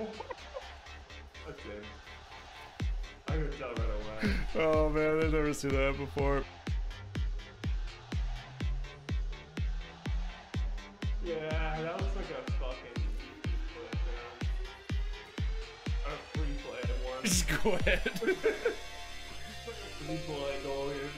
okay. I could tell right away. Oh man, I've never seen that before. Yeah, that looks like a fucking flip. A free play one. Just go ahead. free play goal here.